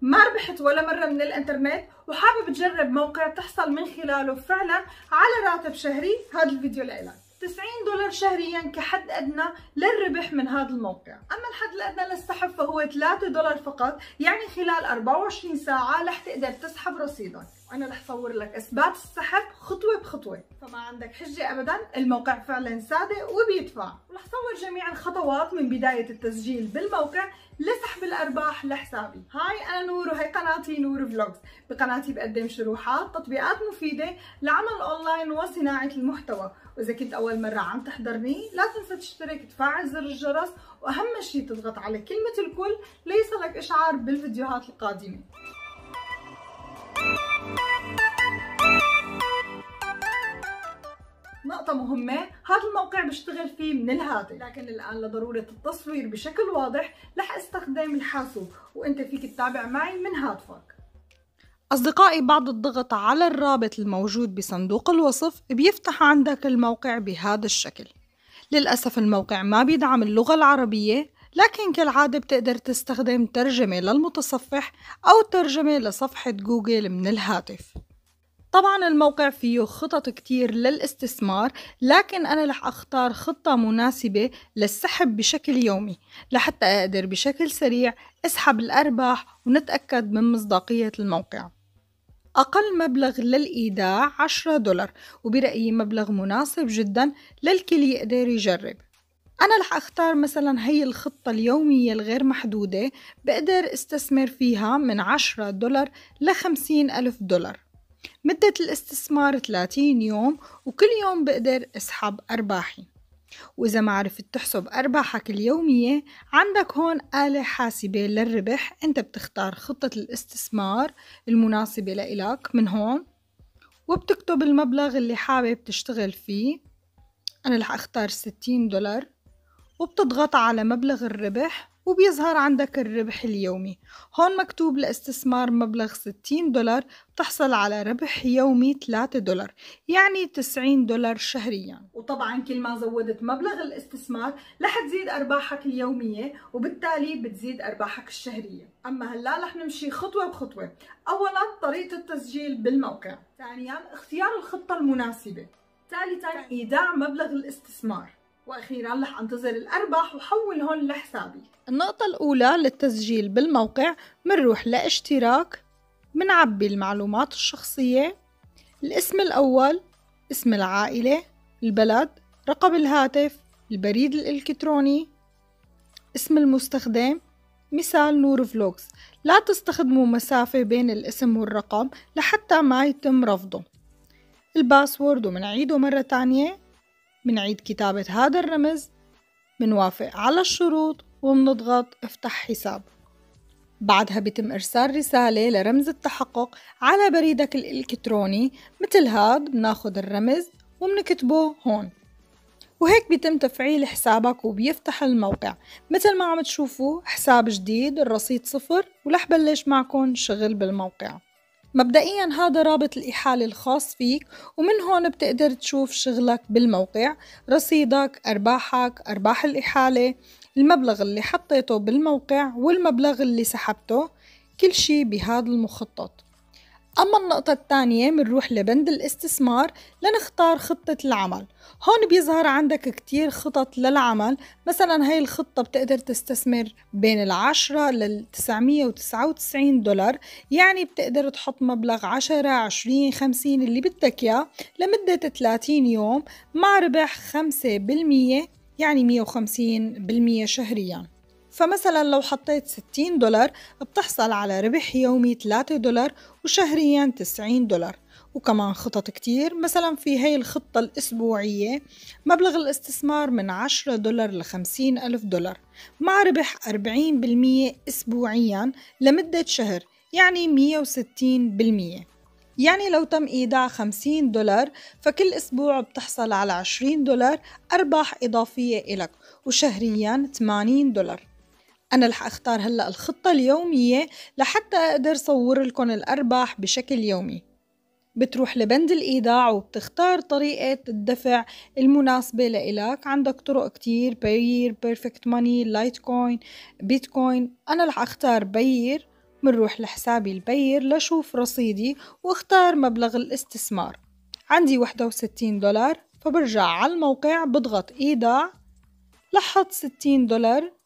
ما ربحت ولا مرة من الإنترنت وحابب تجرب موقع تحصل من خلاله فعلا على راتب شهري. هذا الفيديو لإلك. 90 دولار شهريا كحد أدنى للربح من هذا الموقع. أما الحد الأدنى للسحب فهو 3 دولار فقط يعني خلال 24 ساعة رح تقدر تسحب رصيدك. وأنا رح صور لك إثبات السحب خطوة بخطوة. فما عندك حجة ابدا الموقع فعلا صادق وبيدفع. ورح صور جميع الخطوات من بداية التسجيل بالموقع لسحب الأرباح لحسابي. هاي أنا نور وهي قناتي نور Vlogs. بقناتي بقدم شروحات تطبيقات مفيدة لعمل أونلاين وصناعة المحتوى. وإذا كنت أول مرة عم تحضرني لا تنسى تشترك تفعل زر الجرس وأهم شيء تضغط على كلمة الكل ليصلك إشعار بالفيديوهات القادمة. نقطة مهمة. هذا الموقع بشتغل فيه من الهاتف لكن الآن لضرورة التصوير بشكل واضح رح أستخدم الحاسوب. وإنت فيك تتابع معي من هاتفك. أصدقائي بعد الضغط على الرابط الموجود بصندوق الوصف بيفتح عندك الموقع بهذا الشكل. للأسف الموقع ما بيدعم اللغة العربية لكن كالعادة بتقدر تستخدم ترجمة للمتصفح أو ترجمة لصفحة جوجل من الهاتف. طبعا الموقع فيه خطط كتير للاستثمار لكن أنا رح أختار خطة مناسبة للسحب بشكل يومي لحتى أقدر بشكل سريع أسحب الأرباح ونتأكد من مصداقية الموقع. أقل مبلغ للإيداع 10 دولار وبرأيي مبلغ مناسب جدا للكل يقدر يجرب. أنا رح أختار مثلا هي الخطة اليومية الغير محدودة بقدر استثمر فيها من 10 دولار ل 50 ألف دولار. مدة الاستثمار 30 يوم وكل يوم بقدر أسحب أرباحي. وإذا ما عرفت تحسب أرباحك اليومية عندك هون آلة حاسبة للربح. أنت بتختار خطة الاستثمار المناسبة لإلك من هون وبتكتب المبلغ اللي حابب تشتغل فيه. أنا رح أختار 60 دولار وبتضغط على مبلغ الربح. وبيظهر عندك الربح اليومي. هون مكتوب لاستثمار مبلغ 60 دولار بتحصل على ربح يومي 3 دولار يعني 90 دولار شهريا. وطبعا كل ما زودت مبلغ الاستثمار رح تزيد أرباحك اليومية وبالتالي بتزيد أرباحك الشهرية. أما هلأ رح نمشي خطوة بخطوة. أولا طريقة التسجيل بالموقع ثانيا اختيار الخطة المناسبة ثالثا إيداع مبلغ الاستثمار. وأخيرا رح أنتظر الأرباح وحول هون لحسابي. النقطة الأولى للتسجيل بالموقع منروح لاشتراك منعبي المعلومات الشخصية الاسم الأول اسم العائلة البلد رقم الهاتف البريد الإلكتروني اسم المستخدم مثال نور Vlogs. لا تستخدموا مسافة بين الاسم والرقم لحتى ما يتم رفضه. ال password ومنعيده مرة تانية. منعيد كتابة هذا الرمز منوافق على الشروط ومنضغط افتح حساب. بعدها بيتم إرسال رسالة لرمز التحقق على بريدك الإلكتروني مثل هاد بناخد الرمز وبنكتبه هون. وهيك بيتم تفعيل حسابك وبيفتح الموقع. مثل ما عم تشوفوا حساب جديد الرصيد صفر ولح بلش معكم شغل بالموقع. مبدئيا هذا رابط الإحالة الخاص فيك ومن هون بتقدر تشوف شغلك بالموقع رصيدك أرباحك أرباح الإحالة المبلغ اللي حطيته بالموقع والمبلغ اللي سحبته كل شي بهذا المخطط. أما النقطة الثانية بنروح لبند الاستثمار لنختار خطة العمل. هون بيظهر عندك كتير خطط للعمل. مثلا هاي الخطة بتقدر تستثمر بين العشرة لل 999 دولار. يعني بتقدر تحط مبلغ عشرة عشرين خمسين اللي بدك إياه لمدة 30 يوم مع ربح خمسة بالمية يعني مية وخمسين بالمية شهرياً. فمثلا لو حطيت 60 دولار بتحصل على ربح يومي 3 دولار وشهريا 90 دولار. وكمان خطط كتير مثلا في هاي الخطة الأسبوعية مبلغ الاستثمار من 10 دولار ل 50 ألف دولار. مع ربح 40% أسبوعيا لمدة شهر يعني 160 بالمية. يعني لو تم إيداع 50 دولار فكل أسبوع بتحصل على 20 دولار أرباح إضافية إلك وشهريا 80 دولار. أنا رح أختار هلأ الخطة اليومية لحتى أقدر صور لكم الأرباح بشكل يومي. بتروح لبند الإيداع وبتختار طريقة الدفع المناسبة لإلك. عندك طرق كتير Payeer Perfect Money Litecoin بيتكوين أنا رح أختار Payeer منروح لحسابي البير لشوف رصيدي واختار مبلغ الاستثمار. عندي 61 دولار فبرجع على الموقع بضغط إيداع لحط 60 دولار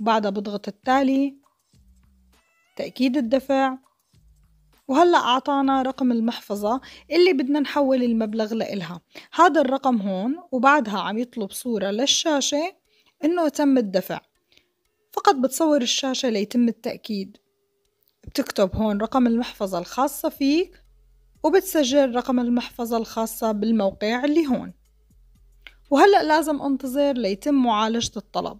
بعدها بضغط التالي تأكيد الدفع. وهلأ أعطانا رقم المحفظة اللي بدنا نحول المبلغ لإلها. هذا الرقم هون وبعدها عم يطلب صورة للشاشة إنه تم الدفع. فقط بتصور الشاشة ليتم التأكيد. بتكتب هون رقم المحفظة الخاصة فيك وبتسجل رقم المحفظة الخاصة بالموقع اللي هون. وهلأ لازم أنتظر ليتم معالجة الطلب.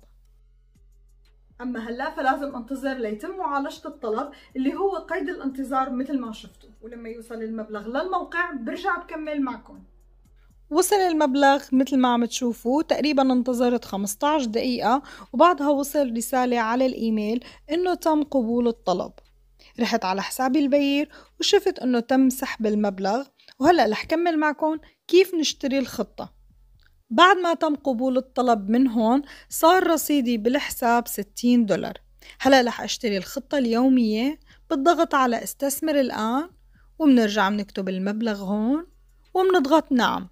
أما هلا فلازم أنتظر ليتم معالجة الطلب اللي هو قيد الانتظار مثل ما شفتوا. ولما يوصل المبلغ للموقع برجع بكمل معكم. وصل المبلغ مثل ما عم تشوفوا تقريبا انتظرت 15 دقيقة وبعدها وصل رسالة على الإيميل إنه تم قبول الطلب. رحت على حسابي البير وشفت إنه تم سحب المبلغ وهلأ رح كمل معكم كيف نشتري الخطة. بعد ما تم قبول الطلب من هون صار رصيدي بالحساب 60 دولار. هلا رح أشتري الخطة اليومية بالضغط على استثمر الآن وبنرجع بنكتب المبلغ هون وبنضغط نعم.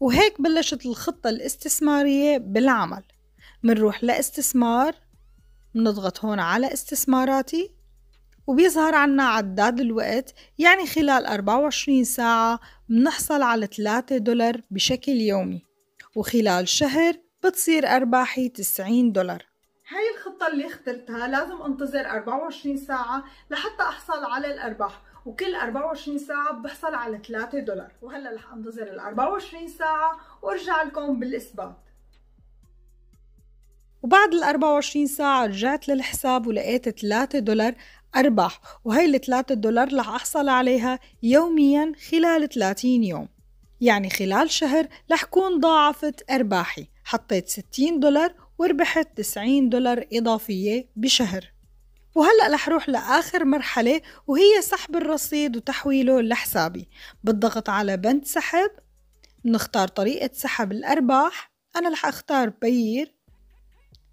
وهيك بلشت الخطة الاستثمارية بالعمل. منروح لاستثمار بنضغط هون على استثماراتي وبيظهر عنا عداد الوقت يعني خلال 24 ساعة بنحصل على 3 دولار بشكل يومي. وخلال شهر بتصير أرباحي 90 دولار. هاي الخطة اللي اخترتها لازم أنتظر 24 ساعة لحتى أحصل على الأرباح وكل 24 ساعة بحصل على 3 دولار. وهلا رح أنتظر ال 24 ساعة وأرجع لكم بالإثبات. وبعد ال 24 ساعة رجعت للحساب ولقيت 3 دولار أرباح وهي ال 3 دولار رح أحصل عليها يوميا خلال 30 يوم. يعني خلال شهر رح كون ضاعفت أرباحي. حطيت 60 دولار وربحت 90 دولار إضافية بشهر. وهلأ رح روح لآخر مرحلة وهي سحب الرصيد وتحويله لحسابي. بالضغط على بند سحب بنختار طريقة سحب الأرباح. أنا رح أختار بير.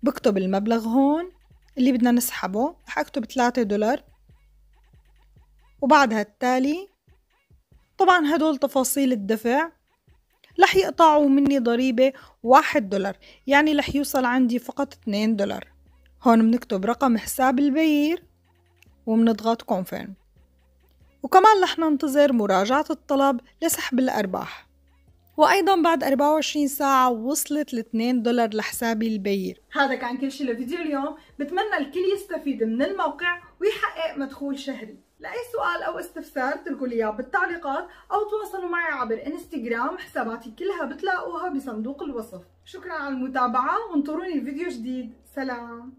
بكتب المبلغ هون اللي بدنا نسحبه. رح أكتب 3 دولار. وبعدها التالي طبعا هدول تفاصيل الدفع رح يقطعوا مني ضريبة واحد دولار يعني رح يوصل عندي فقط اتنين دولار. هون بنكتب رقم حساب ال Payeer وبنضغط confirm وكمان رح ننتظر مراجعة الطلب لسحب الأرباح. وأيضا بعد 24 ساعة وصلت ل 2 دولار لحسابي ال Payeer. هذا كان كل شيء لفيديو اليوم. بتمنى الكل يستفيد من الموقع ويحقق مدخول شهري. لأي سؤال أو استفسار اتركوا لي إياه بالتعليقات أو تواصلوا معي عبر إنستغرام حساباتي كلها بتلاقوها بصندوق الوصف. شكرا على المتابعة وانطروني لفيديو جديد. سلام.